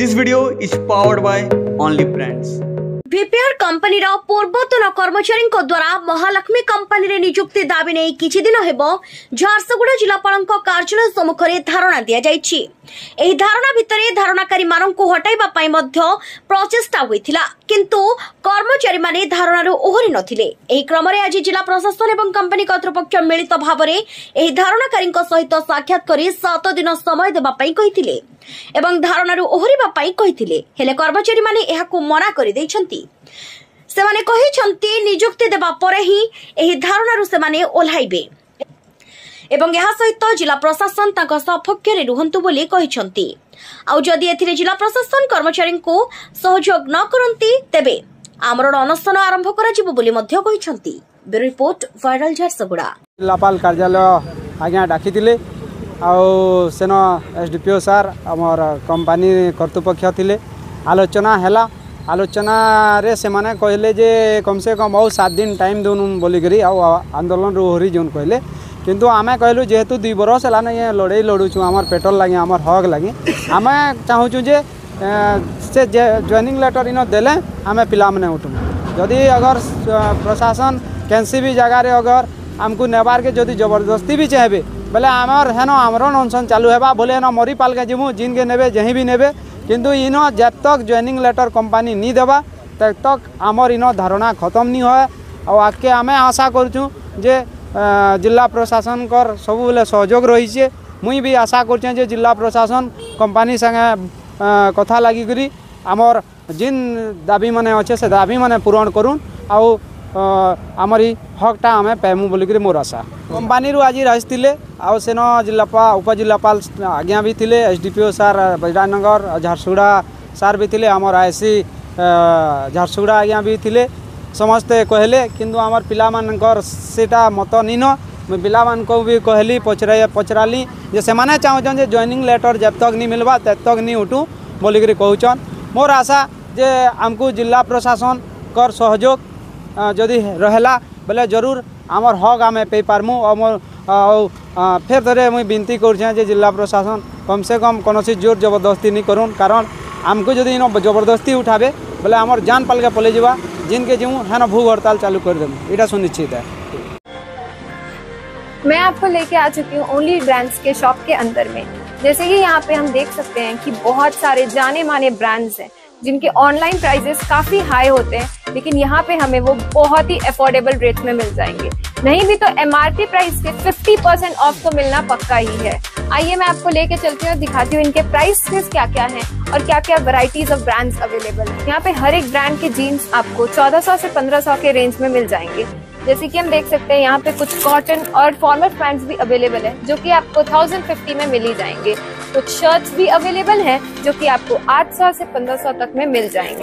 This video is powered by Only Brands. ভিপিআর କମ୍ପାନୀର ପୂର୍ବତନ କର୍ମଚାରୀଙ୍କ ଦ୍ୱାରା ମହାଲକ୍ଷ୍ମୀ କମ୍ପାନୀରେ ନିଯୁକ୍ତି ଦାବି ନେଇ କିଛି ଦିନ ହେବ ଝାରସୁଗୁଡ଼ା ଜିଲ୍ଲାପାଳଙ୍କ କାର୍ଯ୍ୟାଳୟ ସମ୍ମୁଖରେ ଧାରଣା ଦିଆଯାଇଛି ଏହି ଧାରଣା ଭିତରେ ଧାରଣାକାରୀମାନଙ୍କୁ ହଟାଇବା ପାଇଁ ମଧ୍ୟ ପ୍ରଚେଷ୍ଟା ହୋଇଥିଲା କିନ୍ତୁ କର୍ମଚାରୀମାନେ ଧାରଣାରୁ ଓହରି ନଥିଲେ ଏହି କ୍ରମରେ ଆଜି ଜିଲ୍ଲା ପ୍ରଶାସନ ଏବଂ କମ୍ପାନୀ କର୍ତ୍ତୃପକ୍ଷ ମିଳିତ ଭାବରେ ଏହି ଧାରଣାକାରୀଙ୍କ ସହିତ ସାକ୍ଷାତ କରି ସାତ ଦିନ ସମୟ ଦେବା ପାଇଁ କହିଥିଲେ ଏବଂ ଧାରଣାରୁ ଓହରିବା ପାଇଁ କହିଥିଲେ ହେଲେ କର୍ମଚାରୀମାନେ ଏହାକୁ ମନା କରିଦେଇଛନ୍ତି ସେମାନେ କହିଛନ୍ତି ନିଯୁକ୍ତି ଦେବା ପରେ ହିଁ ଏହି ଧାରଣାରୁ ସେମାନେ ଓହ୍ଲାଇବେ ଏବଂ ଏହା ସହିତ ଜିଲ୍ଲା ପ୍ରଶାସନ ତାଙ୍କ ସପକ୍ଷରେ ରୁହନ୍ତୁ ବୋଲି କହିଛନ୍ତି ଆଉ ଯଦି ଏଥିରେ ଜିଲ୍ଲା ପ୍ରଶାସନ କର୍ମଚାରୀଙ୍କୁ ସହଯୋଗ ନ କରନ୍ତି ତେବେ ଆମରଣ ଅନଶନ ଆରମ୍ଭ କରାଯିବ ବୋଲି ମଧ୍ୟ କହିଛନ୍ତି ବ୍ୟୁରୋ ରିପୋର୍ଟ ଭାଇରାଲ ଝାରସଗୁଡ଼ା ଜିଲ୍ଲାପାଳ କାର୍ଯ୍ୟାଳୟ ଆଜ୍ଞା ଡାକିଥିଲେ ଆଉ ସେନ S D P O sir ଆମର କମ୍ପାନୀ କର୍ତ୍ତୃପକ୍ଷ ଥିଲେ ଆଲୋଚନା ହେଲା ଆଲୋଚନାରେ ସେମାନେ କହିଲେ ଯେ କମ୍ ସେ କମ୍ ଆଉ ସାତ ଦିନ ଟାଇମ୍ ଦେଉନୁ ବୋଲିକରି ଆଉ ଆନ୍ଦୋଳନରୁ ଓହରିଯାଉନ୍ କହିଲେ କିନ୍ତୁ ଆମେ କହିଲୁ ଯେହେତୁ ଦୁଇ ବରଷ ହେଲାନ ଇଏ ଲଢ଼େଇ ଲଢ଼ୁଛୁ ଆମର ପେଟ୍ରୋଲ ଲାଗି ଆମର ହକ୍ ଲାଗି ଆମେ ଚାହୁଁଛୁ ଯେ ସେ ଜଏନିଂ ଲେଟର୍ ଇନ ଦେଲେ ଆମେ ପିଲାମାନେ ଉଠୁମୁ ଯଦି ଅଗର ପ୍ରଶାସନ କେନ୍ସି ବି ଜାଗାରେ ଅଗର ଆମକୁ ନେବାର୍କେ ଯଦି ଜବରଦସ୍ତି ବି ଚାହିଁବେ ବେଲେ ଆମର ହେନ ଆମରଣ ଅନସନ୍ ଚାଲୁ ହେବା ବୋଲେ ହେନ ମରିପାଲକେ ଯିମୁ ଜିନ୍କେ ନେବେ ଯେହିଁ ବି ନେବେ କିନ୍ତୁ ଇନ ଯେତକ ଜଏନିଂ ଲେଟର କମ୍ପାନୀ ନି ଦେବା ତେତକ ଆମର ଇନ ଧାରଣା ଖତମ ନି ହଏ ଆଉ ଆଗକେ ଆମେ ଆଶା କରୁଛୁଁ ଯେ ଜିଲ୍ଲା ପ୍ରଶାସନଙ୍କର ସବୁବେଲେ ସହଯୋଗ ରହିଛେ ମୁଇଁ ବି ଆଶା କରୁଛେଁ ଯେ ଜିଲ୍ଲା ପ୍ରଶାସନ କମ୍ପାନୀ ସାଙ୍ଗେ କଥା ଲାଗିକରି ଆମର जिन दाबी मैंने अच्छे से दाबी मैंने पूरण करूँ और আমার এই হকটা আমি পাইমু বলিকি মোর আশা কোম্পানির আজ আসলে আেন জেলাপা উপজেলাপাল আজ্ঞা বি লে এসডিপিও সার বিরানগর ঝারসুগুড়া সার বি লে আমার আইসি ঝারসুগুড়া আজ্ঞা বি লে ସମସ୍ତେ କହିଲେ କିନ୍ତୁ ଆମର ପିଲାମାନଙ୍କର ସେଇଟା ମତ ନିନ ମୁଁ ପିଲାମାନଙ୍କୁ ବି କହିଲି ପଚରା ପଚରାଲି ଯେ ସେମାନେ ଚାହୁଁଛନ୍ ଯେ ଜଏନିଂ ଲେଟର୍ ଯେତେତକ୍ ନି ମିଲ୍ବା ତେତେତକ୍ ନି ଉଠୁ ବୋଲିକରି କହୁଛନ୍ ମୋର ଆଶା ଯେ ଆମକୁ ଜିଲ୍ଲା ପ୍ରଶାସନଙ୍କର ସହଯୋଗ जदि रहला बोले जरूर आमर हक आम पेपारमु फेर थे मुझे विनती कर जिला प्रशासन कम से कम कौन सी जोर जबरदस्ती नहीं करूँ कारण आमको जदि इन जबरदस्ती उठाबे बोले आम जान पाल्के पलि जा जिनके जीव हेन भूख हड़ताल चालू करदेमु यहाँ सुनिश्चित है मैं आपको लेके आ चुकी हूँ ओनली ब्रांड्स के शॉप के अंदर में जैसे कि यहाँ पे हम देख सकते हैं कि बहुत सारे जाने माने ब्रांड्स हैं जिनके ऑनलाइन प्राइजेस काफ़ी हाई होते हैं लेकिन यहाँ पे हमें वो बहुत ही अफोर्डेबल रेट में मिल जाएंगे नहीं भी तो एम प्राइस के 50 परसेंट ऑफ तो मिलना पक्का ही है आइए मैं आपको लेके चलती हूँ दिखाती हूँ इनके प्राइस क्या क्या हैं और क्या क्या वराइटीज ऑफ ब्रांड्स अवेलेबल है यहाँ पे हर एक ब्रांड के जीन्स आपको 1400 से 1500 के रेंज में मिल जाएंगे जैसे कि हम देख सकते हैं यहाँ पे कुछ कॉटन और फॉर्मल पैंट्स भी अवेलेबल है जो कि आपको 1050 में मिल ही जाएंगे कुछ शर्ट्स भी अवेलेबल हैं जो कि आपको 800 से 1500 तक में मिल जाएंगे